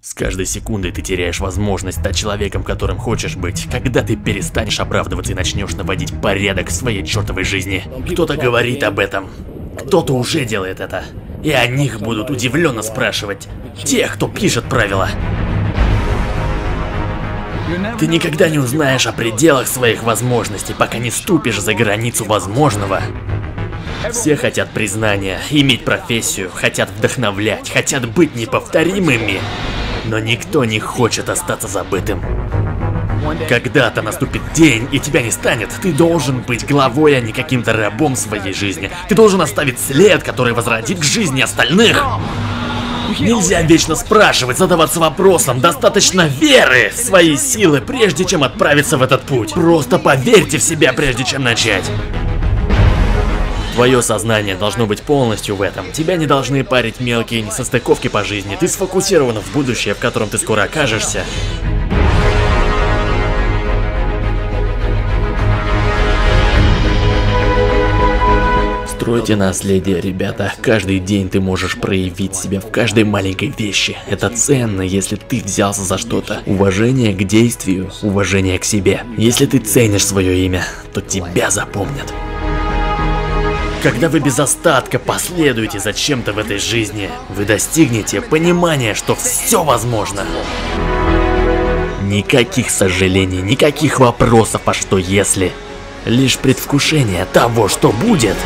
С каждой секундой ты теряешь возможность стать человеком, которым хочешь быть, когда ты перестанешь оправдываться и начнешь наводить порядок в своей чертовой жизни. Кто-то говорит об этом, кто-то уже делает это, и о них будут удивленно спрашивать тех, кто пишет правила. Ты никогда не узнаешь о пределах своих возможностей, пока не ступишь за границу возможного. Все хотят признания, иметь профессию, хотят вдохновлять, хотят быть неповторимыми. Но никто не хочет остаться забытым. Когда-то наступит день, и тебя не станет. Ты должен быть главой, а не каким-то рабом своей жизни. Ты должен оставить след, который возродит к жизни остальных. Нельзя вечно спрашивать, задаваться вопросом. Достаточно веры в свои силы, прежде чем отправиться в этот путь. Просто поверьте в себя, прежде чем начать. Твое сознание должно быть полностью в этом. Тебя не должны парить мелкие несостыковки по жизни. Ты сфокусирован в будущее, в котором ты скоро окажешься. Стройте наследие, ребята. Каждый день ты можешь проявить себя в каждой маленькой вещи. Это ценно, если ты взялся за что-то. Уважение к действию, уважение к себе. Если ты ценишь свое имя, то тебя запомнят. Когда вы без остатка последуете за чем-то в этой жизни, вы достигнете понимания, что все возможно. Никаких сожалений, никаких вопросов, а что если. Лишь предвкушение того, что будет.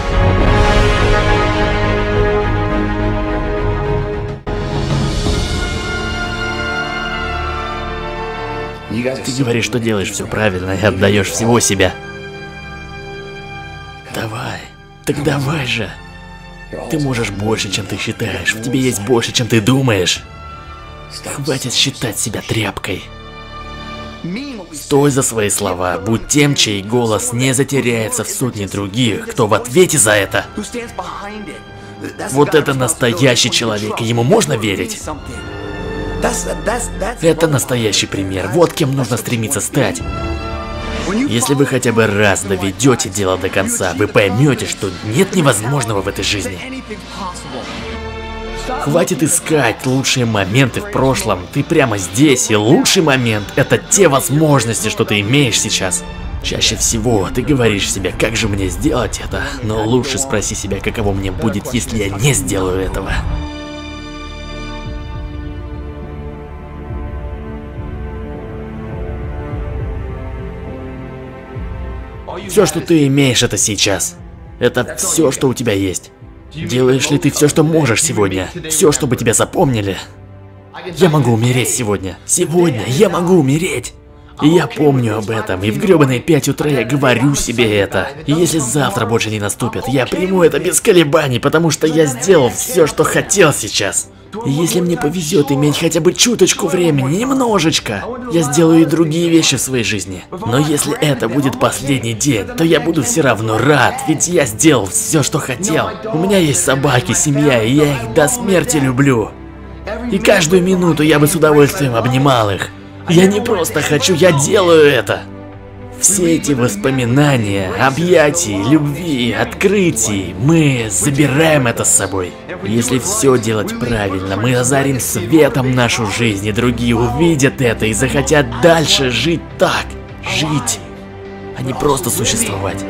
Ты говоришь, что делаешь все правильно и отдаешь всего себя. Так давай же. Ты можешь больше, чем ты считаешь. В тебе есть больше, чем ты думаешь. Хватит считать себя тряпкой. Стой за свои слова, будь тем, чей голос не затеряется в сотне других, кто в ответе за это. Вот это настоящий человек, и ему можно верить? Это настоящий пример, вот кем нужно стремиться стать. Если вы хотя бы раз доведете дело до конца, вы поймете, что нет невозможного в этой жизни. Хватит искать лучшие моменты в прошлом, ты прямо здесь, и лучший момент — это те возможности, что ты имеешь сейчас. Чаще всего ты говоришь себе, как же мне сделать это, но лучше спроси себя, каково мне будет, если я не сделаю этого. Все, что ты имеешь, это сейчас. Это все, что у тебя есть. Делаешь ли ты все, что можешь сегодня? Все, чтобы тебя запомнили? Я могу умереть сегодня. Сегодня я могу умереть. Я помню об этом, и в гребаные 5 утра я говорю себе это. И если завтра больше не наступит, я приму это без колебаний, потому что я сделал все, что хотел сейчас. Если мне повезет иметь хотя бы чуточку времени, немножечко, я сделаю и другие вещи в своей жизни. Но если это будет последний день, то я буду все равно рад, ведь я сделал все, что хотел. У меня есть собаки, семья, и я их до смерти люблю. И каждую минуту я бы с удовольствием обнимал их. Я не просто хочу, я делаю это. Все эти воспоминания, объятий, любви, открытий, мы забираем это с собой. Если все делать правильно, мы озарим светом нашу жизнь, и другие увидят это и захотят дальше жить так. Жить, а не просто существовать.